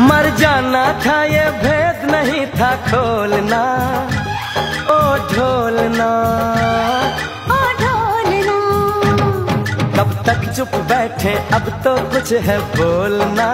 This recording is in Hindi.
मर जाना था ये भेद नहीं था खोलना। ओ ढोलना। ओ ढोलना। कब तक चुप बैठे अब तो कुछ है बोलना।